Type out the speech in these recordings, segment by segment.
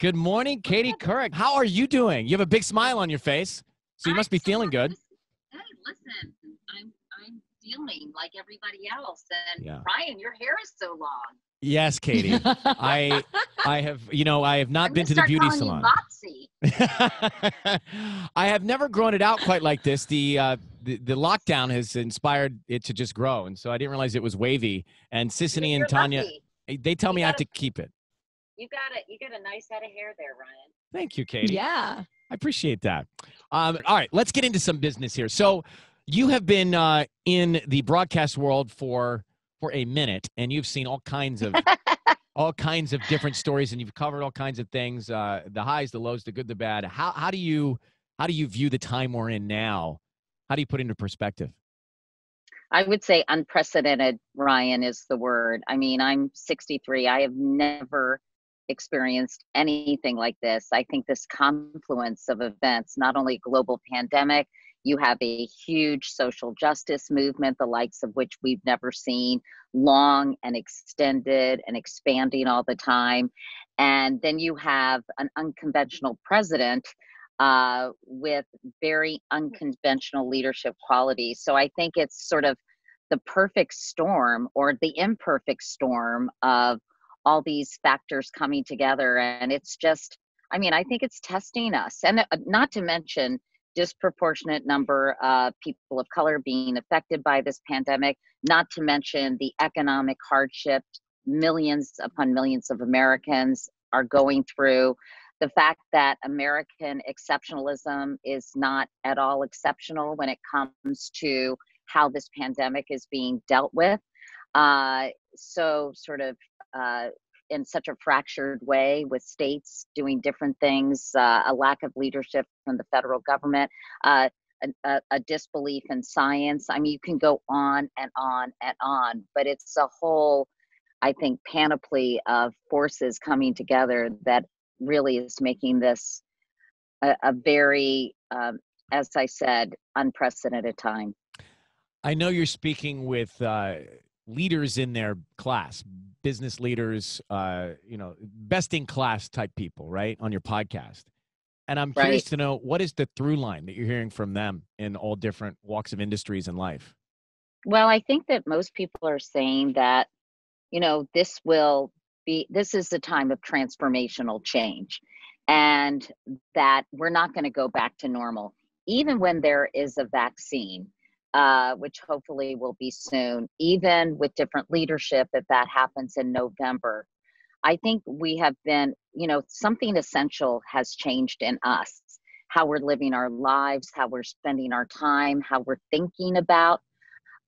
Good morning, Katie Couric. How are you doing? You have a big smile on your face, so you must be feeling good. Hey, listen, I'm I'm feeling like everybody else. And Yeah. Ryan, your hair is so long. Yes, Katie. I I have you know I have not I'm been to the beauty salon. I have never grown it out quite like this. The, uh, the the lockdown has inspired it to just grow, and so I didn't realize it was wavy. And Sisanie and Tanya, lucky. they tell You me I have to keep it. You got it. You got a nice head of hair there, Ryan. Thank you, Katie. Yeah. I appreciate that. Um, all right, let's get into some business here. So, you have been uh, in the broadcast world for for a minute, and you've seen all kinds of all kinds of different stories, and you've covered all kinds of things: uh, the highs, the lows, the good, the bad. How how do you how do you view the time we're in now? How do you put it into perspective? I would say unprecedented, Ryan, is the word. I mean, I'm 63. I have never experienced anything like this. I think this confluence of events, not only global pandemic, you have a huge social justice movement, the likes of which we've never seen, long and extended and expanding all the time. And then you have an unconventional president uh, with very unconventional leadership qualities. So I think it's sort of the perfect storm or the imperfect storm of all these factors coming together. And it's just, I mean, I think it's testing us. And uh, not to mention, disproportionate number of people of color being affected by this pandemic, not to mention the economic hardship millions upon millions of Americans are going through the fact that American exceptionalism is not at all exceptional when it comes to how this pandemic is being dealt with. Uh, so, sort of uh, in such a fractured way, with states doing different things, uh, a lack of leadership from the federal government, uh, a, a, disbelief in science. I mean, you can go on and on and on, but it's a whole, I think, panoply of forces coming together that really is making this a, a very, um, as I said, unprecedented time. I know you're speaking with uh, leaders in their class, business leaders, uh, you know, best in class type people, right, on your podcast. And I'm curious Right. to know what is the through line that you're hearing from them in all different walks of industries in life. Well, I think that most people are saying that, you know, this will be, this is a time of transformational change and that we're not going to go back to normal, even when there is a vaccine, uh, which hopefully will be soon, even with different leadership, if that happens in November. I think we have been, you know, something essential has changed in us how we're living our lives, how we're spending our time, how we're thinking about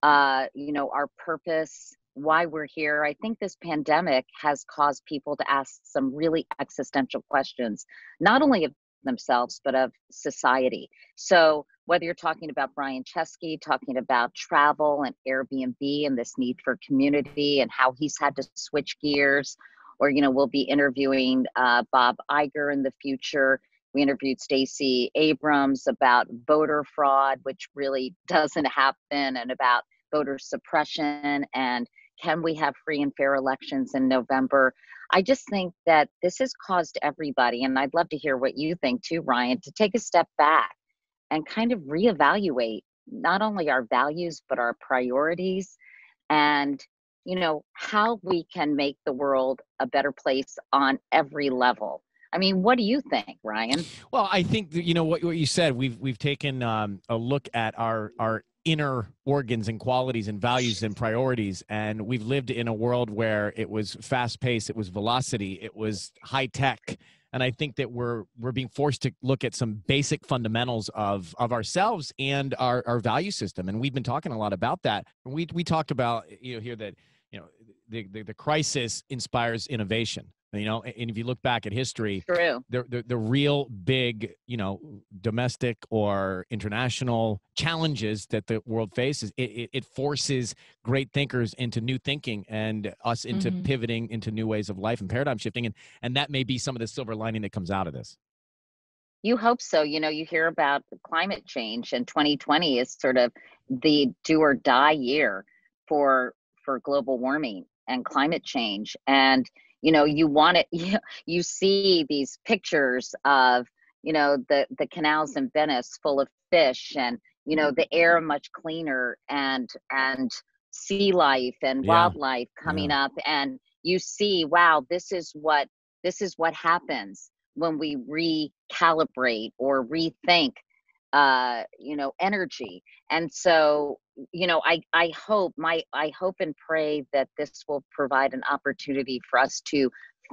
uh, you know, our purpose, why we're here. I think this pandemic has caused people to ask some really existential questions, not only of themselves, but of society. So, whether you're talking about Brian Chesky, talking about travel and Airbnb and this need for community and how he's had to switch gears, or, you know, we'll be interviewing uh, Bob Iger in the future. We interviewed Stacey Abrams about voter fraud, which really doesn't happen, and about voter suppression and can we have free and fair elections in November? I just think that this has caused everybody, and I'd love to hear what you think too, Ryan, to take a step back and kind of reevaluate not only our values, but our priorities and you know how we can make the world a better place on every level. I mean, what do you think, Ryan? Well, I think that, you know what, what you said. We've we've taken um, a look at our our inner organs and qualities and values and priorities, and we've lived in a world where it was fast paced, it was velocity, it was high tech, and I think that we're we're being forced to look at some basic fundamentals of of ourselves and our our value system, and we've been talking a lot about that. We we talk about you know here that you know the the, the crisis inspires innovation. You know, and if you look back at history, True. the, the the real big you know domestic or international challenges that the world faces it, it, it forces great thinkers into new thinking and us into Mhm. pivoting into new ways of life and paradigm shifting and and that may be some of the silver lining that comes out of this You hope so. You know, you hear about climate change, and 2020 is sort of the do or die year for for global warming and climate change. And you know you want it you, you see these pictures of you know the the canals in venice full of fish and you know the air much cleaner and and sea life and Yeah. wildlife coming up and you see wow this is what this is what happens when we recalibrate or rethink uh you know energy. And so you know i i hope my i hope and pray that this will provide an opportunity for us to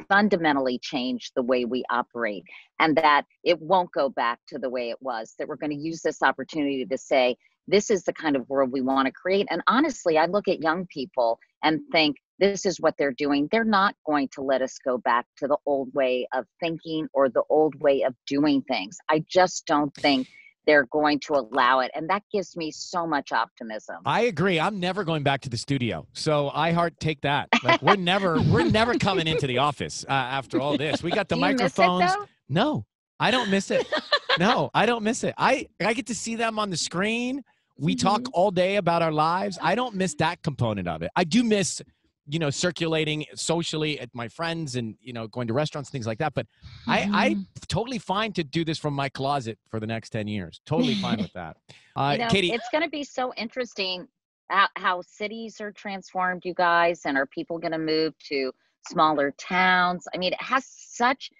fundamentally change the way we operate and that it won't go back to the way it was that we're going to use this opportunity to say this is the kind of world we want to create. And honestly i look at young people and think this is what they're doing. They're not going to let us go back to the old way of thinking or the old way of doing things. I just don't think they're going to allow it and that gives me so much optimism I agree. I'm never going back to the studio. So I heart take that. Like we're never we're never coming into the office uh, after all this. We got the Do you miss it, microphones. No, I don't miss it. no, I don't miss it. I I get to see them on the screen. We talk Mm-hmm. all day about our lives. I don't miss that component of it. I do miss, you know, circulating socially at my friends and you know going to restaurants things like that. But I Mm-hmm. I totally fine to do this from my closet for the next ten years. Totally fine with that. Uh, you know, Katie, it's going to be so interesting how cities are transformed, you guys, and are people going to move to smaller towns? I mean, it has such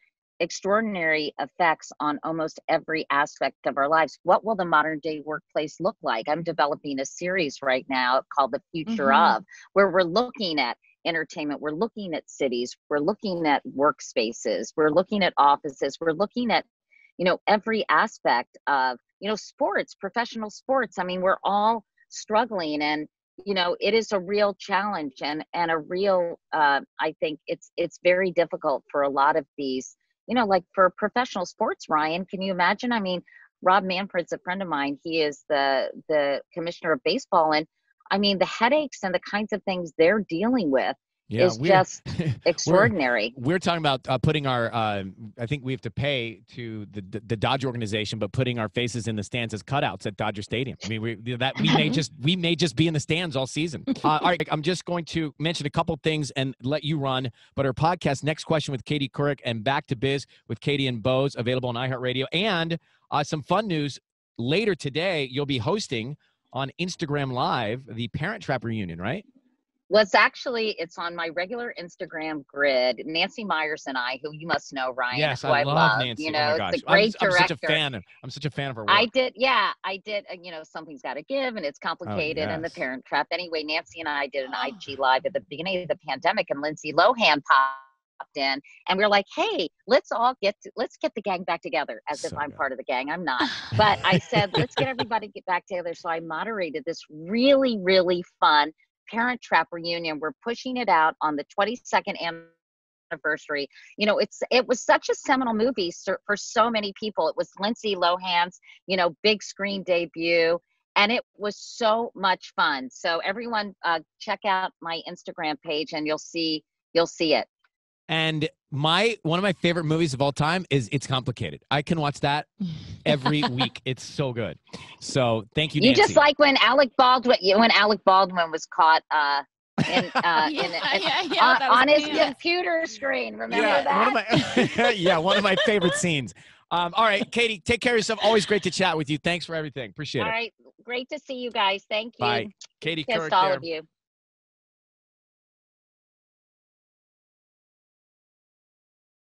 extraordinary effects on almost every aspect of our lives. What will the modern day workplace look like? I'm developing a series right now called The Future Mhm. of, where we're looking at entertainment, we're looking at cities, we're looking at workspaces, we're looking at offices, we're looking at you know every aspect of you know sports professional sports i mean we're all struggling and you know it is a real challenge and and a real uh, i think it's it's very difficult for a lot of these you know like for professional sports ryan can you imagine? I mean rob manfred's a friend of mine. He is the the commissioner of baseball and i mean the headaches and the kinds of things they're dealing with yeah, is we're- just extraordinary We're talking about uh, putting our. Uh, I think we have to pay to the the Dodge organization, but putting our faces in the stands as cutouts at Dodger Stadium. I mean, we that we may just we may just be in the stands all season. Uh, all right, I'm just going to mention a couple things and let you run. But our podcast, next question with Katie Couric and Back to Biz with Katie and Bose, available on iHeartRadio, and uh, some fun news later today. You'll be hosting on Instagram Live the Parent Trap reunion, right? Well, it's actually it's on my regular Instagram grid. Nancy Meyers and I, who you must know, Ryan, yes, who I, I, love, Nancy. You oh know, my gosh, great I'm, I'm director. such a fan. Of, I'm such a fan of her work. I did, yeah, I did. uh, You know, something's got to give, and it's complicated, and the. Parent Trap. Anyway, Nancy and I did an Oh. IG live at the beginning of the pandemic, and Lindsay Lohan popped in, and we are like, "Hey, let's all get to, let's get the gang back together." As if I'm good. part of the gang, I'm not. But I said, let's get everybody get back together. So I moderated this really, really fun Parent Trap reunion. We're pushing it out on the 22nd anniversary. You know, it's it was such a seminal movie for so many people. It was Lindsay Lohan's, you know, big screen debut. And it was so much fun. So everyone, uh, check out my Instagram page, and you'll see you'll see it. And my one of my favorite movies of all time is It's Complicated. I can watch that every week. It's so good. So thank you, You Nancy. just like when Alec Baldwin when Alec Baldwin was caught uh, in uh, yeah, in, in- yeah, on, on his computer screen. Remember yeah, that? one of my yeah, one of my favorite scenes. Um, all right, Katie, take care of yourself. Always great to chat with you. Thanks for everything. Appreciate All it. All right, great to see you guys. Thank you. Bye. Katie Kissed Couric all there. of you.